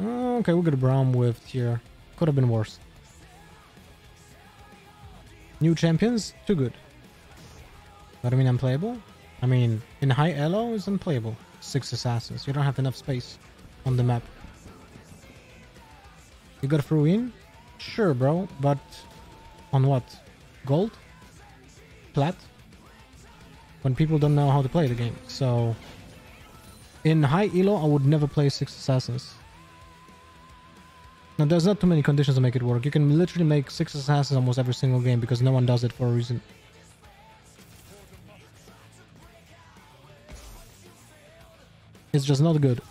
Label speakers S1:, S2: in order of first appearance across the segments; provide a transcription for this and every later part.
S1: Oh, okay, we got a Braum with here. Could have been worse. New champions, too good. But I mean unplayable? I mean, in high elo, it's unplayable. Six assassins. You don't have enough space on the map. You got through in? Sure, bro, but on what? Gold? Plat? When people don't know how to play the game. So, in high elo, I would never play six assassins. Now, there's not too many conditions to make it work. You can literally make six assassins almost every single game because no one does it for a reason. It's just not good.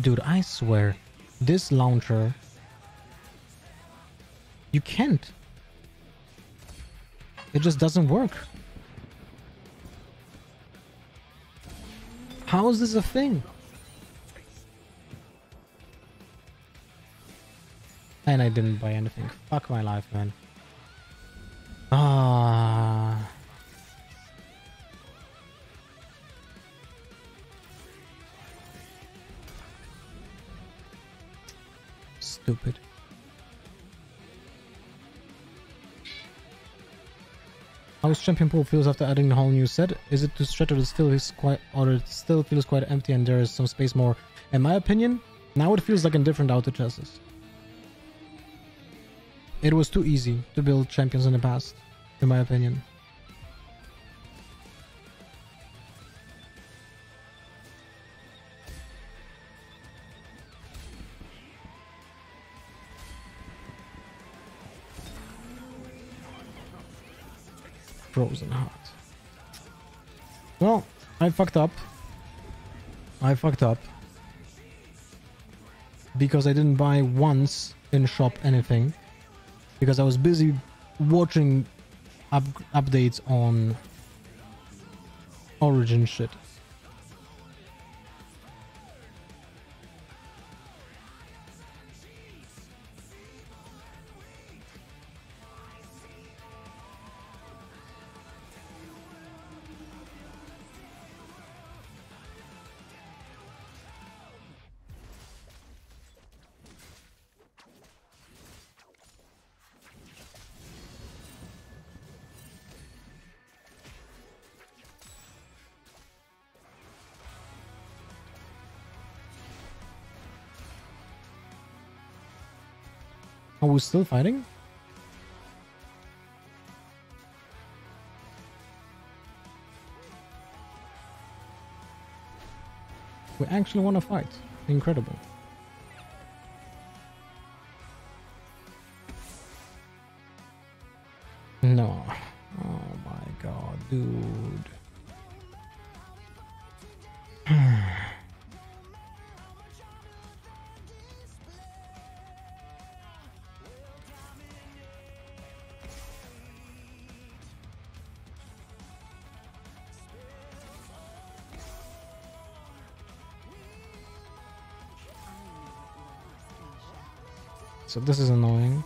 S1: Dude, I swear. This launcher... You can't. It just doesn't work. How is this a thing? And I didn't buy anything. Fuck my life, man. Champion pool feels after adding the whole new set? Is it too stretched or it still is quite or it still feels quite empty and there is some space more? In my opinion, now it feels like in different auto chesses. It was too easy to build champions in the past, in my opinion. Frozen heart. Well, I fucked up. I fucked up. Because I didn't buy once in shop anything. Because I was busy watching up updates on Origin shit. We still fighting? We actually want to fight. Incredible. So this is annoying.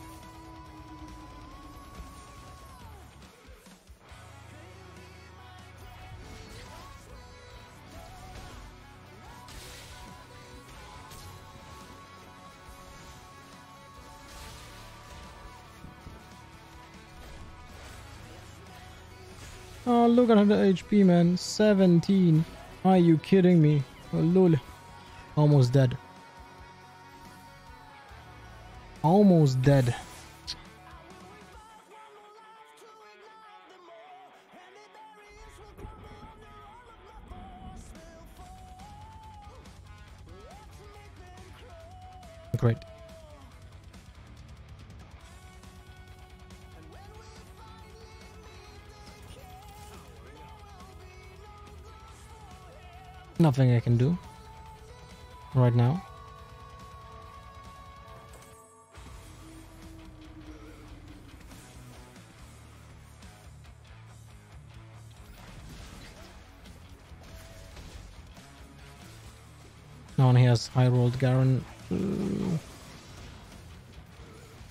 S1: Oh, look at her HP, man. 17. Are you kidding me? Oh, lol. Almost dead. Almost dead. Great. Nothing I can do right now. And he has high rolled Garen.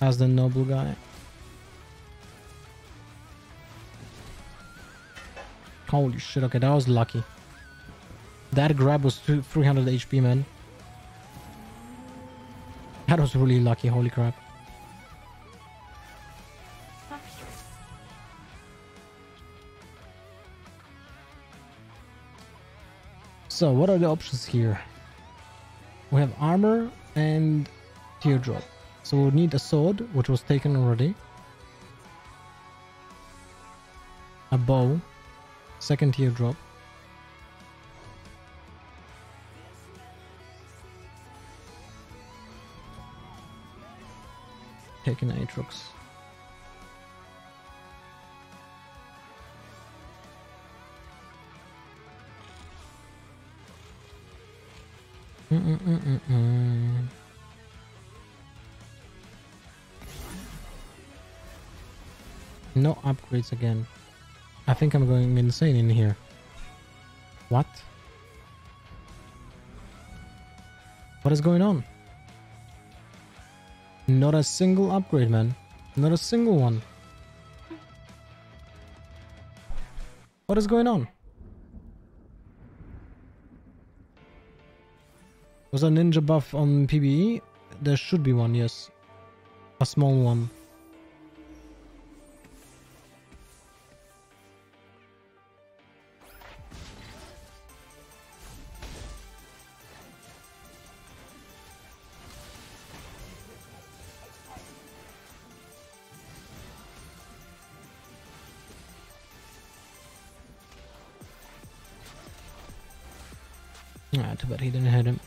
S1: As the noble guy. Holy shit, okay, that was lucky. That grab was 300 HP, man. That was really lucky, holy crap. So, what are the options here? We have armor and teardrop. So we'll need a sword, which was taken already. A bow. Second teardrop. Taking Aatrox. No upgrades again. I think I'm going insane in here. What? What is going on? Not a single upgrade, man. Not a single one. What is going on? Was a ninja buff on PBE? There should be one, yes. A small one. Ah, too bad he didn't hit him.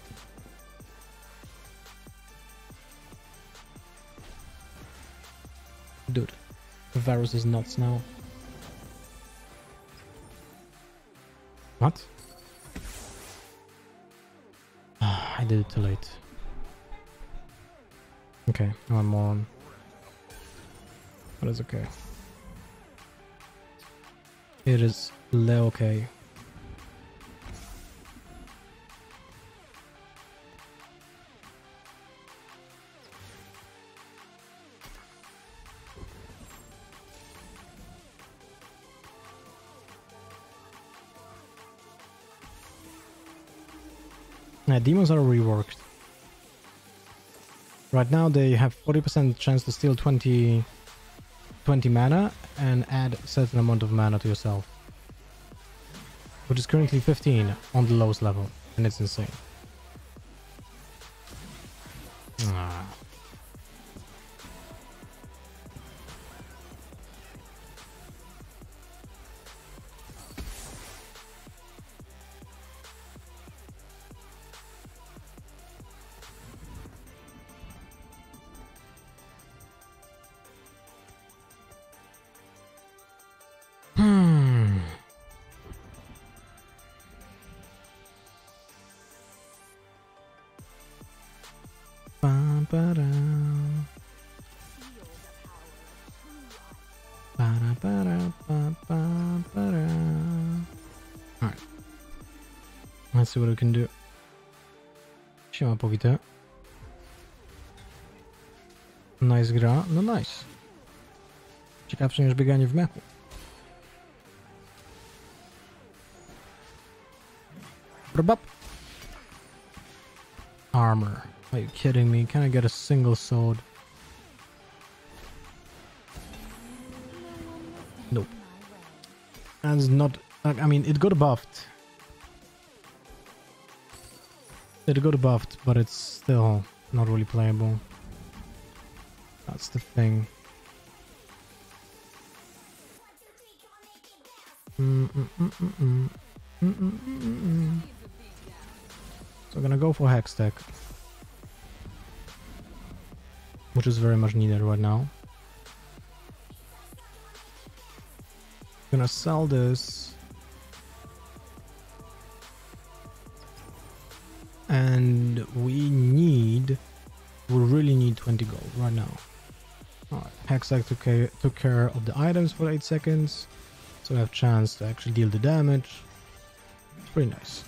S1: Varus is nuts now. What? I did it too late. Okay, now I'm on. That is okay. It is okay. Demons are reworked. Right now they have 40% chance to steal 20, 20 mana and add certain amount of mana to yourself. Which is currently 15 on the lowest level, and it's insane. Alright. Let's see what we can do. Siema, powite. Nice gra. No nice. Ciekawsze niż bieganie w mechu. Brabap. Armor. Are you kidding me? Can I get a single sword? Not... I mean, it got buffed. It got buffed, but it's still not really playable. That's the thing. So I'm gonna go for Hextech. Which is very much needed right now. Gonna sell this. And we need, we really need 20 gold right now. Alright, took care, took care of the items for 8 seconds. So we have chance to actually deal the damage. Pretty nice.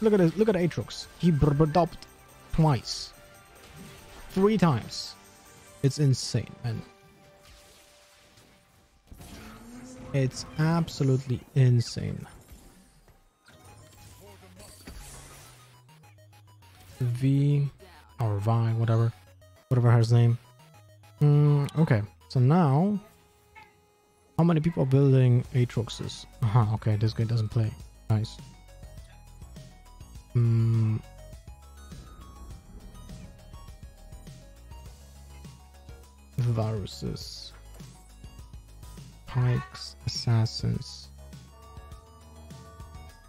S1: Look at this, Look at Aatrox. He dropped twice. Three times. It's insane, man. It's absolutely insane. V or Vi, whatever. Whatever her name. Mm, okay, so now how many people are building Aatroxes? Uh -huh, okay, this guy doesn't play. Nice. Hmm. Viruses. Pykes, assassins.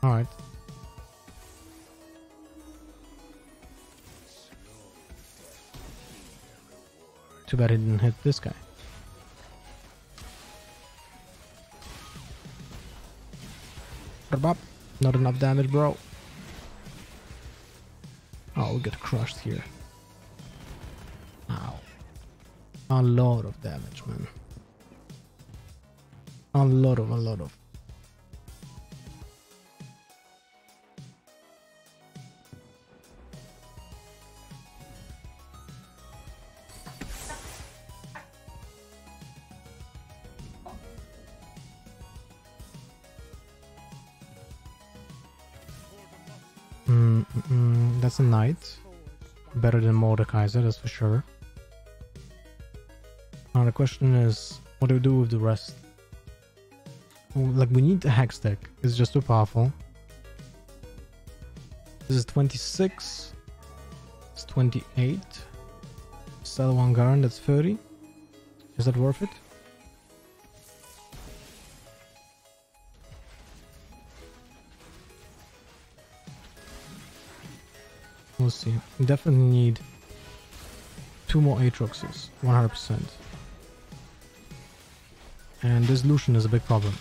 S1: Alright. Too bad he didn't hit this guy. Not enough damage, bro. Oh, we get crushed here. Ow. A lot of damage, man. A lot of, a lot of. Mm, mm, mm, that's a knight. Better than Mordekaiser, that's for sure. Now the question is, what do we do with the rest? Like, we need the Hextech. It's just too powerful. This is 26. It's 28. Sell one Garen, that's 30. Is that worth it? We'll see. We definitely need two more Aatroxes, 100%. And this Lucian is a big problem.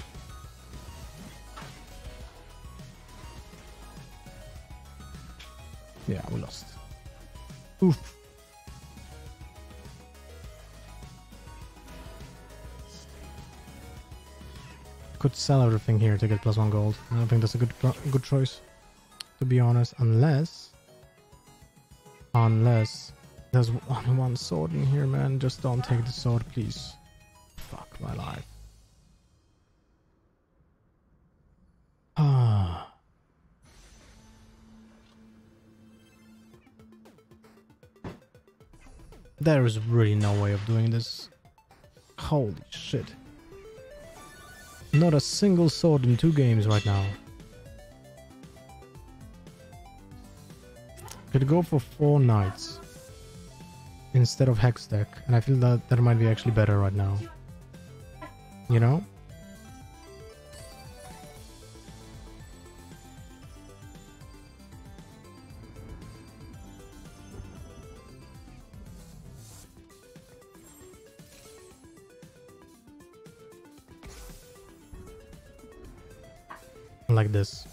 S1: Lost. Oof. Could sell everything here to get plus one gold. I don't think that's a good good choice, to be honest, unless Unless there's only one sword in here, man. Just don't take the sword, please. Fuck my life. There is really no way of doing this. Holy shit. Not a single sword in two games right now. Could go for four knights instead of Hextech, and I feel that that might be actually better right now. You know? Like this.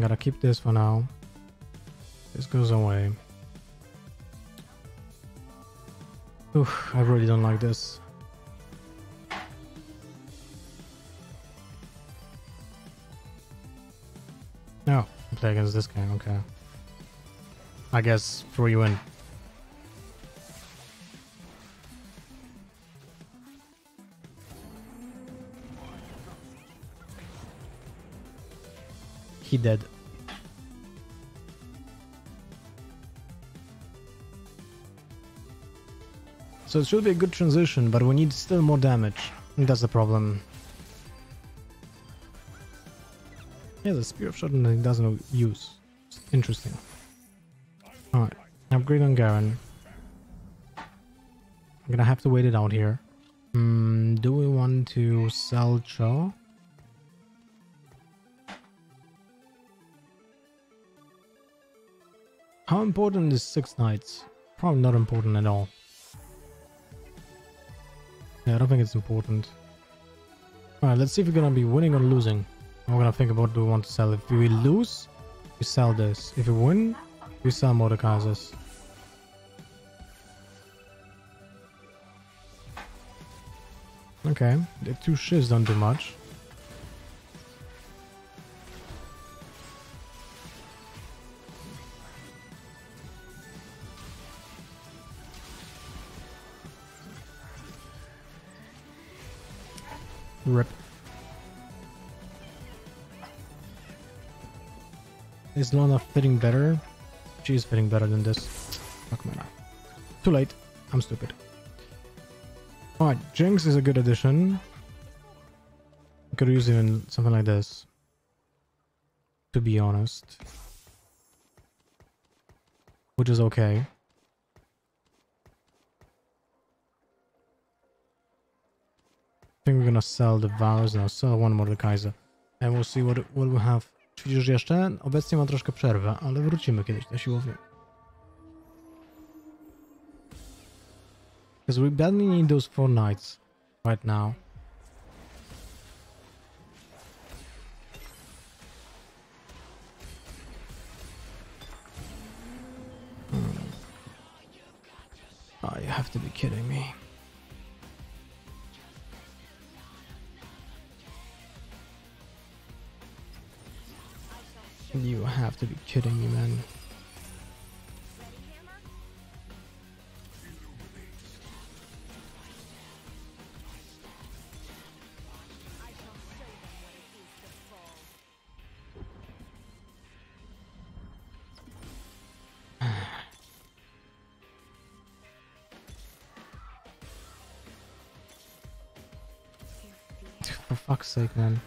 S1: Gotta keep this for now. This goes away. Oof, I really don't like this. No, oh, play against this guy, okay. I guess free win. He dead. So it should be a good transition, but we need still more damage. That's the problem. Yeah, the Spear of Shojin doesn't use. Interesting. Alright, upgrade on Garen. I'm gonna have to wait it out here. Hmm, do we want to sell Cho? How important is six knights? Probably not important at all. Yeah, I don't think it's important. Alright, let's see if we're gonna be winning or losing. We're gonna think about do we want to sell. If we lose, we sell this. If we win, we sell Mordekaisers. Okay, the two shifts don't do much. Is Lana fitting better? She's fitting better than this. Fuck mana. Too late. I'm stupid. Alright, Jinx is a good addition. Could use even something like this. To be honest. Which is okay. I think we're gonna sell the Vows now, sell one more to Kaiser. And we'll see what, what we have. Ćwiczysz jeszcze? Obecnie mam troszkę przerwę, ale wrócimy kiedyś na siłownię. Because we badly need those four knights right now. Hmm. Oh, you have to be kidding me. Have to be kidding me, man. For fuck's sake, man.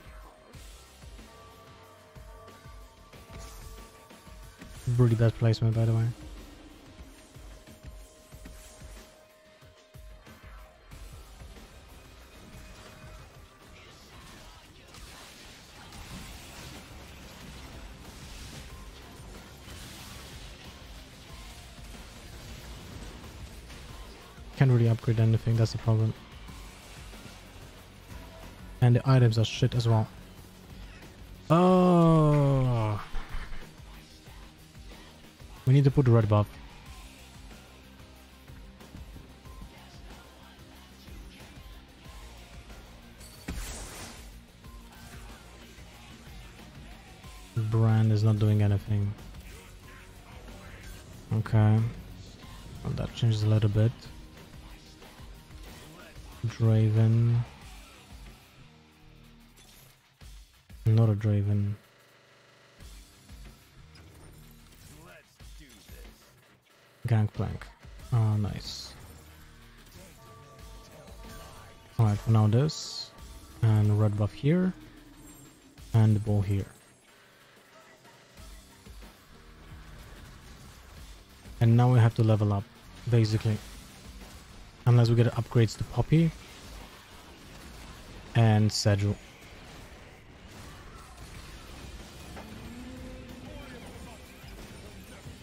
S1: Really bad placement, by the way. Can't really upgrade anything, that's the problem. And the items are shit as well. Oh. We need to put red buff. Brand is not doing anything. Okay. Well, that changes a little bit. Draven. Not a Draven. Gangplank. Oh, ah, nice. Alright, for now this. And red buff here. And the ball here. And now we have to level up, basically. Unless we get upgrades to Poppy. And Sedgel.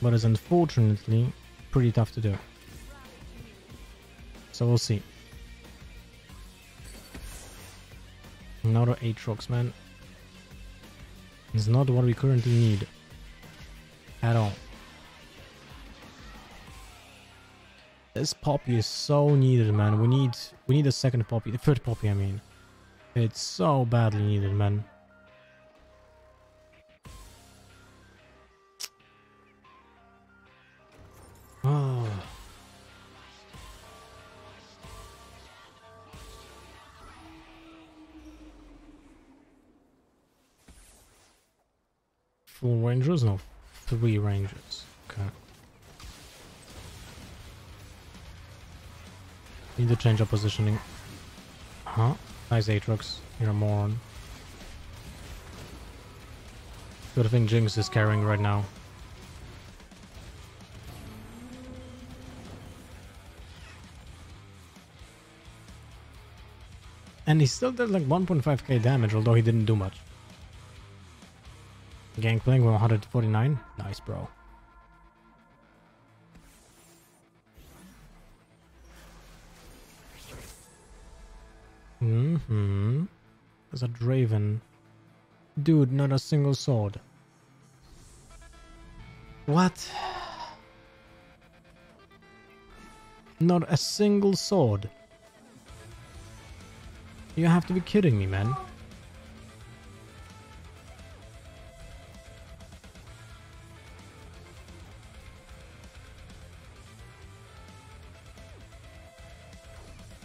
S1: But as unfortunately pretty tough to do. So we'll see. Another Aatrox, man. It's not what we currently need. At all. This poppy is so needed, man. We need we need a second poppy. The third poppy, I mean. It's so badly needed, man. Rangers? No, three rangers. Okay. Need to change our positioning. Huh? Nice Aatrox. You're a moron. Good thing Jinx is carrying right now. And he still did like 1.5k damage, although he didn't do much. Gangplank with 149. Nice, bro. Mm-hmm. There's a Draven. Dude, not a single sword. What? Not a single sword. You have to be kidding me, man.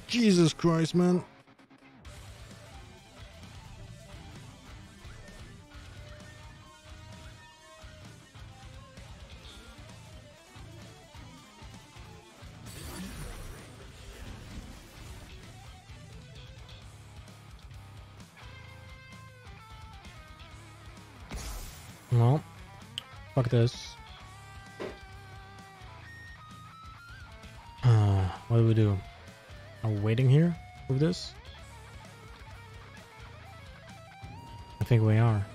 S1: Jesus Christ, man. Well, fuck this. Uh, what do we do? Waiting here with this? I think we are.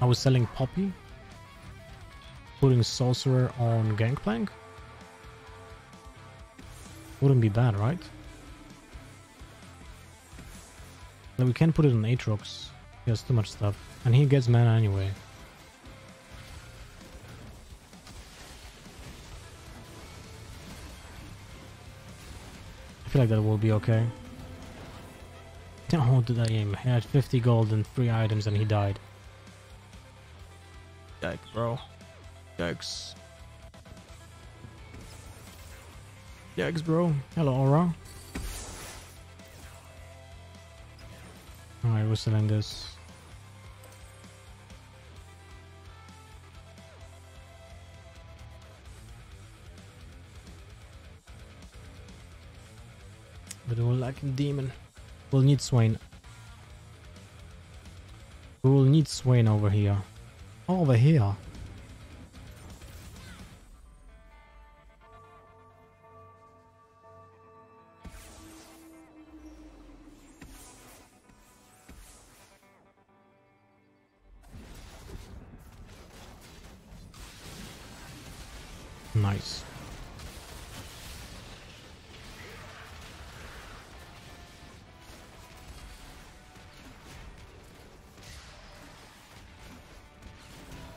S1: I was selling Poppy. Putting Sorcerer on Gangplank. Wouldn't be bad, right? No, we can't put it on Aatrox. He has too much stuff. And he gets mana anyway. Feel like that will be okay. How did I aim? He had 50 gold and 3 items and he died. Yikes, bro. Yikes. Yikes, bro. Hello, Aura. Alright, we're selling this. But demon. We'll need Swain. We will need Swain over here. Over here.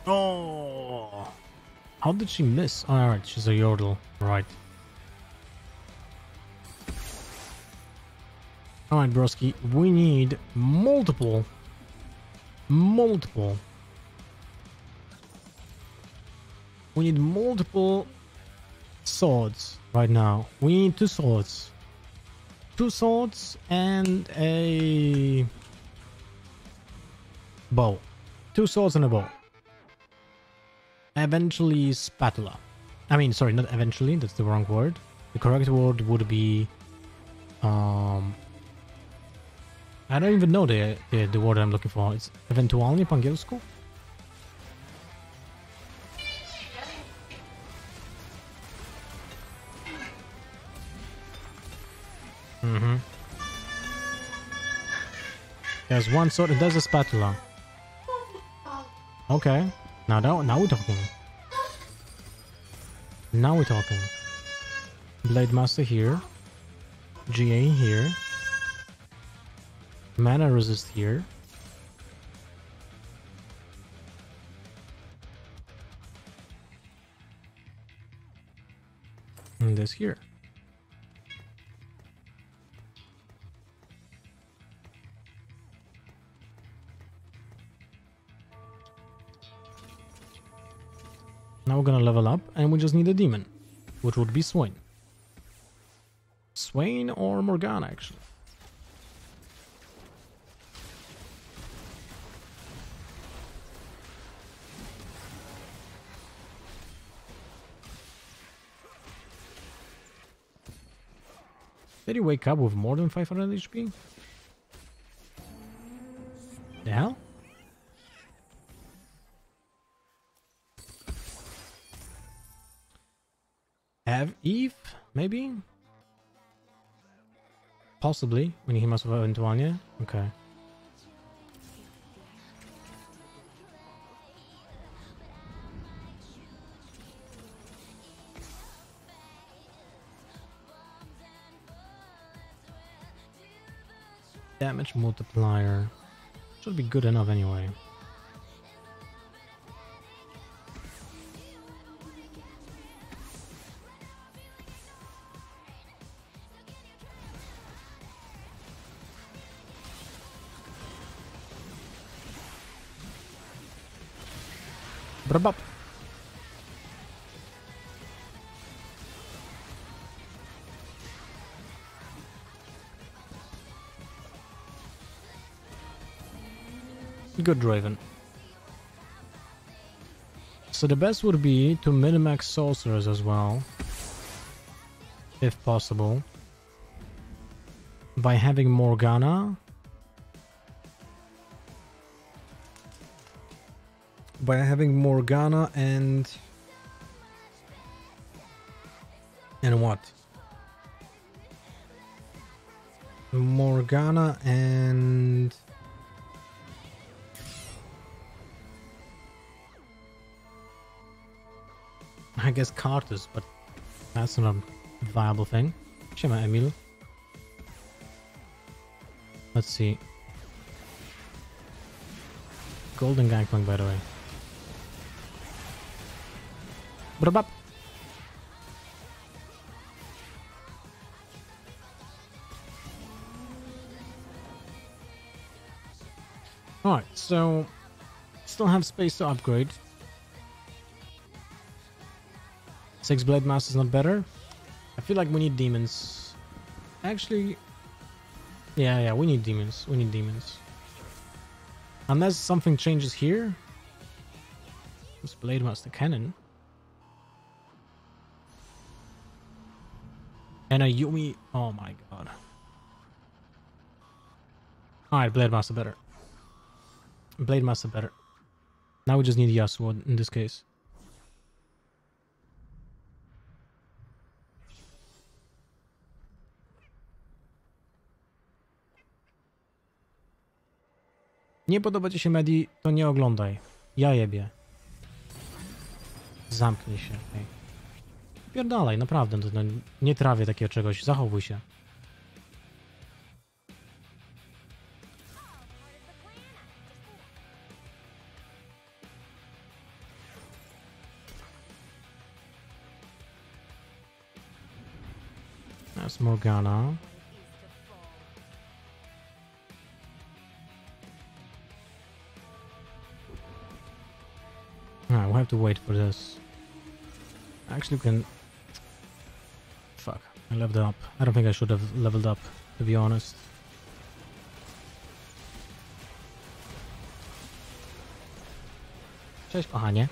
S1: Oh! How did she miss? Oh, Alright, she's a Yordle. Right. Alright, broski. We need multiple, multiple We need multiple swords right now. We need two swords. Two swords and a bow. Two swords and a bow. Eventually spatula. I mean, sorry, not eventually, that's the wrong word. The correct word would be um I don't even know the the, the word I'm looking for. It's ewentualnie po? Mm-hmm. There's one sword. Does a spatula. Okay. Now, now, now we're talking. Now we're talking. Blade Master here. GA here. Mana Resist here. And this here. Now we're gonna level up and we just need a demon, which would be Swain. Swain or Morgana, actually. Did he wake up with more than 500 HP? Have Eve, maybe? Possibly, when he must have Eventualnia. Okay. Damage multiplier. Should be good enough anyway. Good Draven. So the best would be to minimax sorcerers as well. If possible. By having Morgana by having Morgana and... And what? Morgana and... I guess Karthus, but that's not a viable thing. Shema Emil. Let's see. Golden Gangplank, by the way. Alright, so still have space to upgrade. Six Blade Master is not better. I feel like we need demons. Actually, yeah, yeah, we need demons. We need demons. Unless something changes here. This Blade Master Cannon. And a Yumi. Oh my god. Alright, Blade Master better. Blade Master better. Now we just need Yasuo in this case. Nie podoba ci się Medi, to nie oglądaj. Ja jebie. Zamknij się. Ej. Pierdalaj, naprawdę. No, nie trawię takiego czegoś. Zachowuj się. That's Morgana. Ah, we'll have to wait for this. Actually, we can... I leveled up. I don't think I should have leveled up, to be honest. Cześć, kochanie.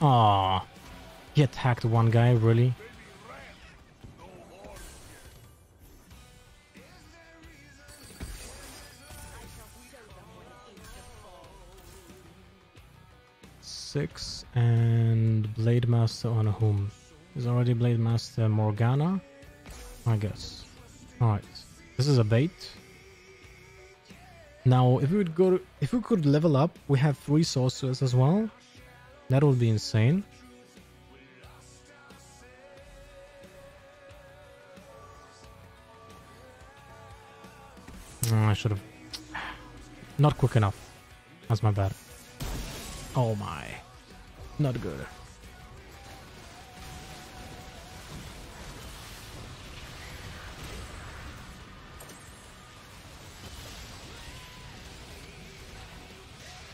S1: Aww. He attacked one guy, really? Six and Blade Master on whom? Is already Blade Master Morgana? I guess. Alright. This is a bait. Now, if we would go to, if we could level up, we have three sorcerers as well. That would be insane. Oh, I should have... Not quick enough. That's my bad. Oh my. Not good.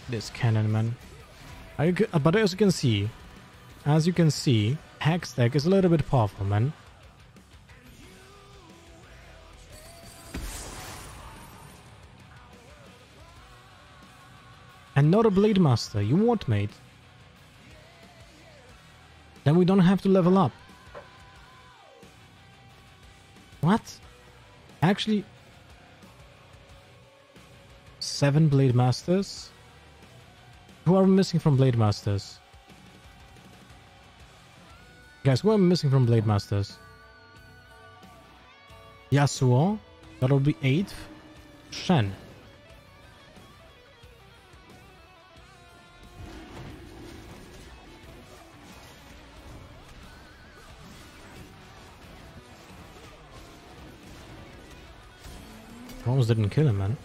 S1: This cannon, man. I, uh, but as you can see, as you can see, Hextech is a little bit powerful, man. And not a Blade Master, you want mate. Then we don't have to level up. What? Actually... Seven Blade Masters? Who are we missing from Blade Masters? Guys, who are we missing from Blade Masters? Yasuo? That'll be 8th. Shen. Almost didn't kill him, man.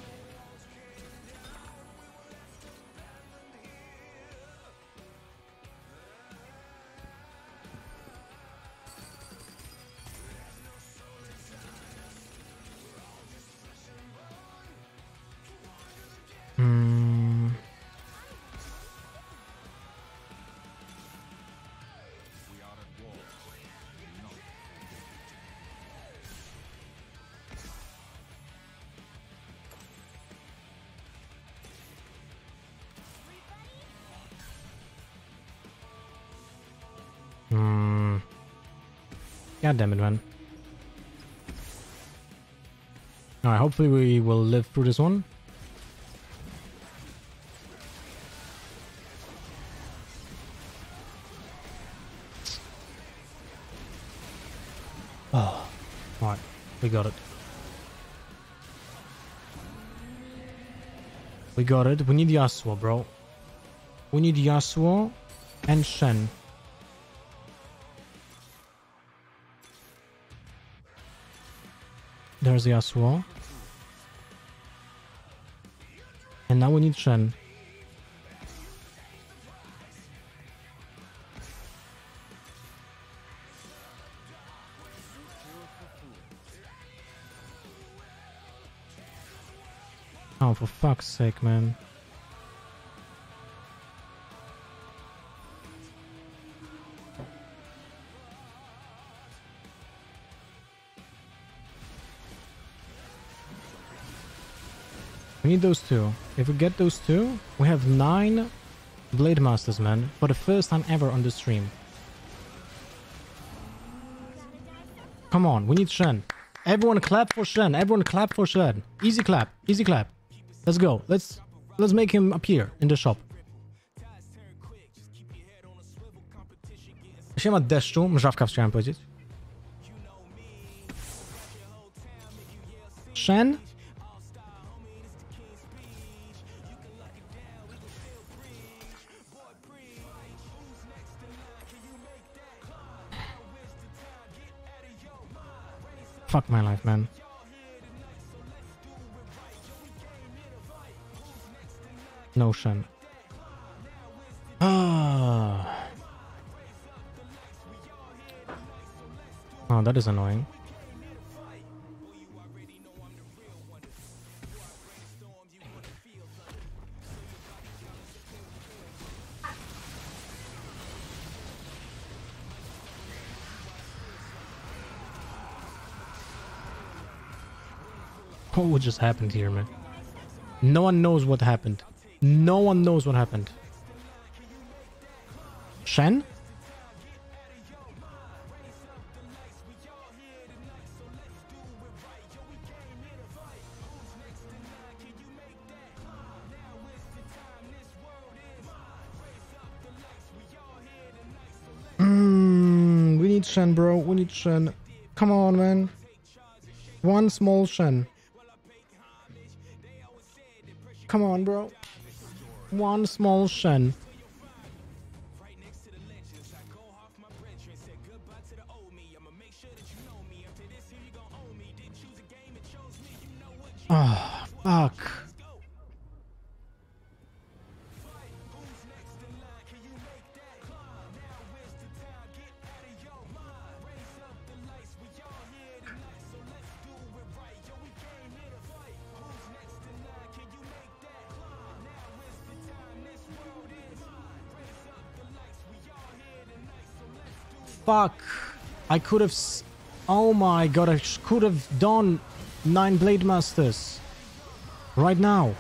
S1: God damn it, man. Alright, hopefully we will live through this one. Oh. Alright, we got it. We got it. We need Yasuo, bro. We need Yasuo and Shen. There's Yasuo. And now we need Shen. Oh, for fuck's sake, man. Need those two. If we get those two, we have nine Blade Masters, man. For the first time ever on the stream. Come on, we need Shen. Everyone clap for Shen. Everyone clap for Shen. Easy clap. Easy clap. Let's go. Let's let's make him appear in the shop. Siema deszczu, mrzawka chciałem powiedzieć. Shen? Fuck my life, man. Notion. Ah. Oh, that is annoying. Just happened here, man? No one knows what happened. No one knows what happened. Shen? Mm, need Shen, bro. We need Shen. Come on, man. One small Shen. Come on, bro. One small Shen. Fuck. I could have... Oh my god, I could have done 9 Blade Masters. Right now.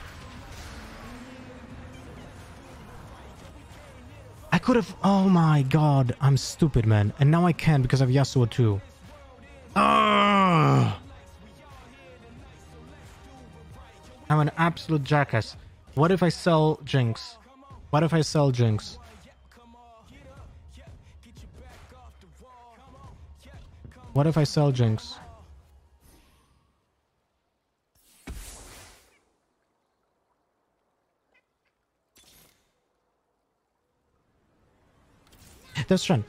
S1: I could have... Oh my god, I'm stupid, man. And now I can because of Yasuo too. Ah! I'm an absolute jackass. What if I sell Jinx? What if I sell Jinx? What if I sell Jinx? That's Shen.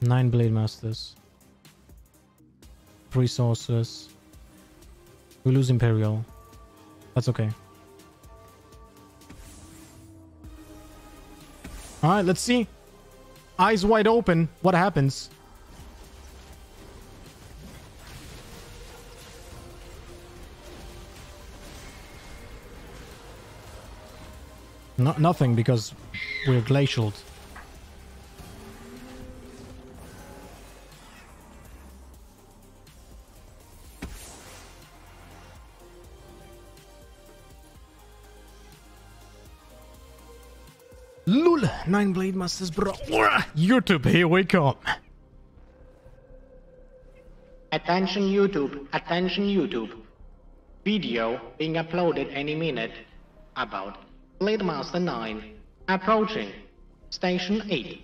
S1: Nine Blade Masters. Three Sources. We lose Imperial. That's okay. Alright, let's see. Eyes wide open. What happens? No, nothing because we're glacial. Nine Blade Masters, bro. YouTube, here we come.
S2: Attention YouTube, attention YouTube. Video being uploaded any minute. About Blade Master 9. Approaching. Station 8.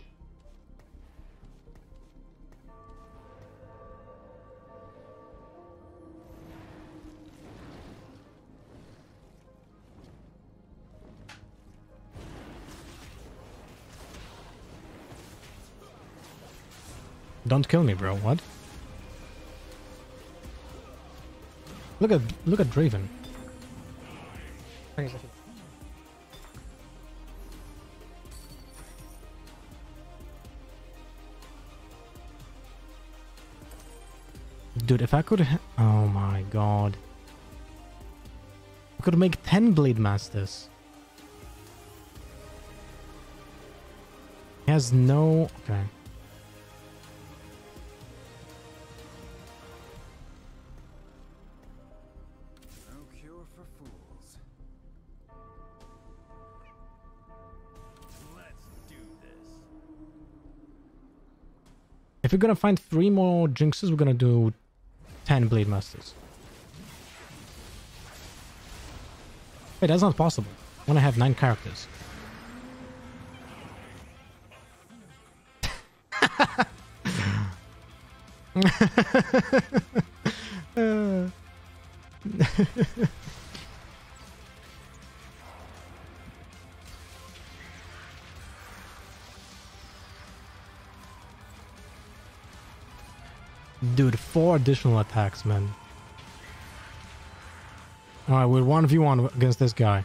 S1: Don't kill me, bro. What? Look at look at Draven. Dude, if I could... Oh my god. I could make 10 Blade Masters. He has no... Okay. If we're gonna find three more Jinxes, we're gonna do 10 Blade Masters. Wait, that's not possible. I have 9 characters. uh. Dude, four additional attacks, man. Alright, we're 1v1 against this guy.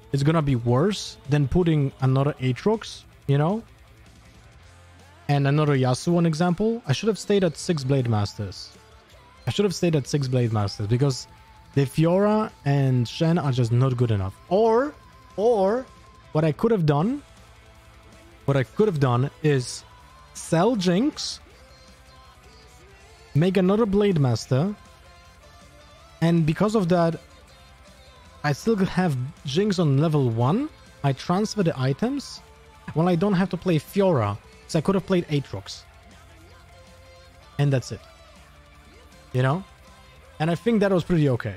S1: it's gonna be worse than putting another Aatrox, you know? And another Yasuo, an example. I should have stayed at 6 Blade Masters. I should have stayed at 6 Blade Masters because the Fiora and Shen are just not good enough. Or, or, what I could have done, what I could have done is sell Jinx, make another Blade Master, and because of that, I still have Jinx on level 1. I transfer the items. Well, I don't have to play Fiora, so I could have played Aatrox. And that's it. You know? And I think that was pretty okay.